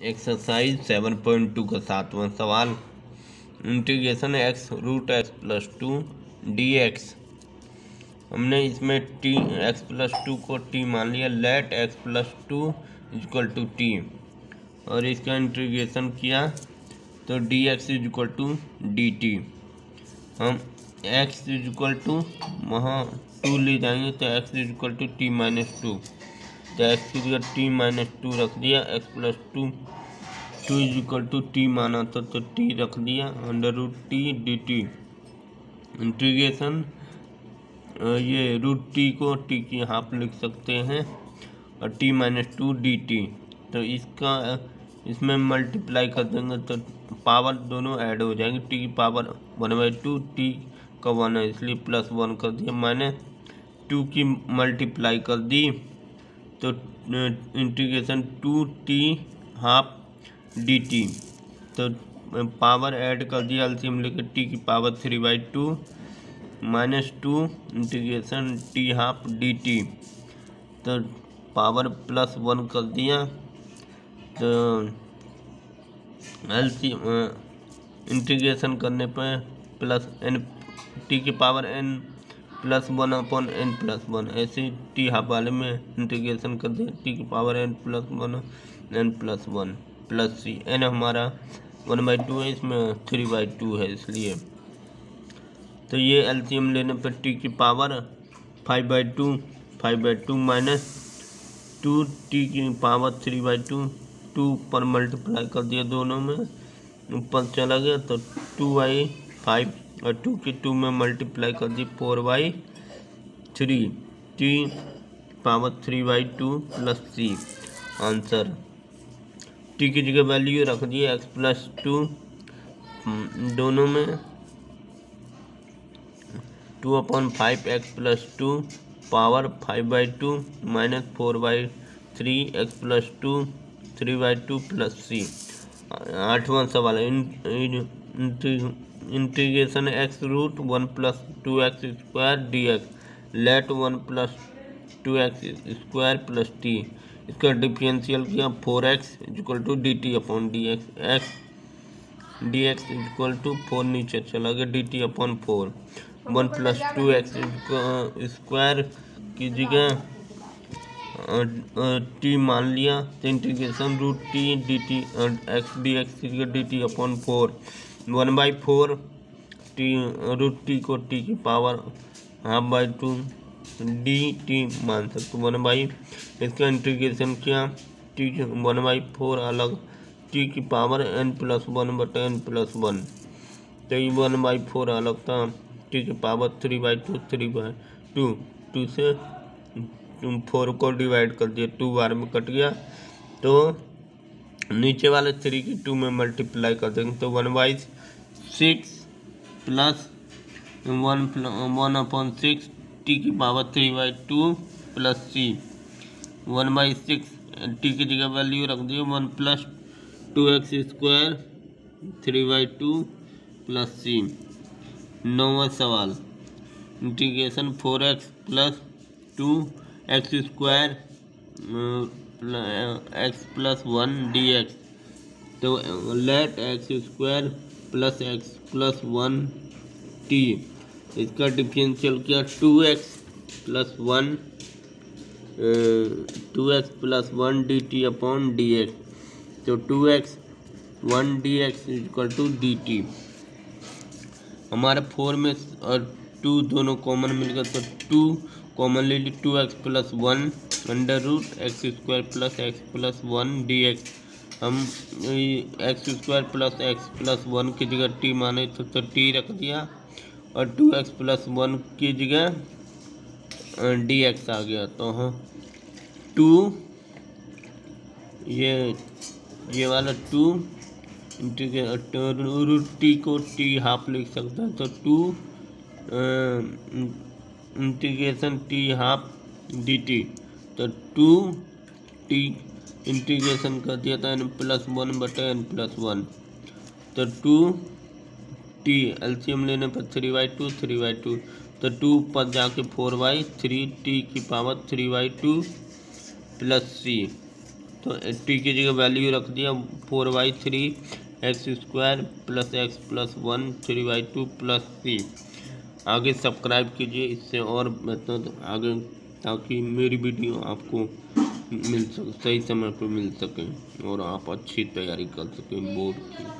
Exercise seven point two का सातवां सवाल। Integration x root x plus two d x हमने इसमें टी, एक्स प्लस टू को टी मान लिया। Let x plus two equal to t. और इसका इंटीग्रेशन किया तो d x is equal to d t हम एक्स इज़ इक्वल टू, वहाँ टू ले जाएँगे तो x is equal to t minus two. तो एक्स की जगह टी माइनस टू रख दिया x plus two two is equal to t माना था तो टी रख दिया under root t d t integration ये रूट टी को टी की हाफ़ लिख सकते हैं, और t minus two d t तो इसका, इसमें मल्टीप्लाई कर देंगे तो पावर दोनों ऐड हो जाएँगे टी की power one by two t का वन है, इसलिए प्लस वन कर दिया मैंने टू की मल्टीप्लाई कर दी तो integration two t half d t तो पावर ऐड कर दिया एल्सियम लेकर टी की power three by two minus two integration t half d t तो पावर प्लस वन कर दिया। तो एल्सियम इंटीग्रेशन करने पर प्लस एन टी की power n plus one upon n plus one. ऐसे टी हाफ़ वाले में इंटीग्रेशन कर दिया टी की power n plus one n plus one plus C N हमारा वन बाई टू है, इसमें थ्री बाई टू है इसलिए। तो ये एलसीएम लेने पर टी की power five by two five by two minus two t की power three by two two पर मल्टीप्लाई कर दिया दोनों में। ऊपर चला गया तो टू बाई फाइव और टू की टू में मल्टीप्लाई कर दी four by three t power three by two plus C answer t की जगह वैल्यू रख दिए एक्स प्लस टू दोनों में two upon five x plus two power five by two minus four by three x plus two three by two plus C आठवां सवाल इन, इन, इन, इन, integration x root one plus two x square d x let one plus two x square plus t इसका differential किया four x equal to d t upon d x x d x equal to four नीचे चला गया d t upon four one plus two x square की जगह T मान लिया तो integration root t d t x d x d t upon four one by four t, root t को T की power half by two d t मान सकते one by, इसका इंटीग्रेशन किया। टी वन बाई फोर अलग, T की power N plus one बटे n plus one तो ये वन बाई फोर अलग था। टी की power three by two three by two two से फोर को डिवाइड कर दिया। टू बार में कट गया। तो नीचे वाले थ्री की टू में मल्टीप्लाई कर देंगे। तो one by six plus one one upon six t की power three by two plus C one by six t की जगह वैल्यू रख दिए one plus two x square three by two plus C नौवा सवाल। Integration four x plus two x square x plus one d x तो let x square plus x plus one t. इसका differential किया? Two x plus one two x plus one d t upon d x तो two x one d x equal to d t हमारे four में और to दोनों common मिल गए तो two common ले ली two x plus one under root x square plus x plus one d x हम x square plus x plus one की जगह टी माने तो, तो टी रख दिया और टू एक्स प्लस वन की जगह डी एक्स आ गया। तो हाँ टू ये ये वाला टू रूट टी को टी हाफ़ लिख सकता है। तो two integration t half d t तो टू टी इंटीग्रेशन कर दिया था एन प्लस वन बटे एन प्लस वन तो टू टी एलसीएम लेने पर three by two three by two तो टू पर जाके फोर बाई थ्री टी की power three by two plus C तो टी की जगह वैल्यू रख दिया four by three x square plus x plus one three by two plus C आगे सब्सक्राइब कीजिए, इससे और मतलब आगे ताकि मेरी वीडियो आपको मिल सके, सही समय पर मिल सकें और आप अच्छी तैयारी कर सकें, बोर्ड की।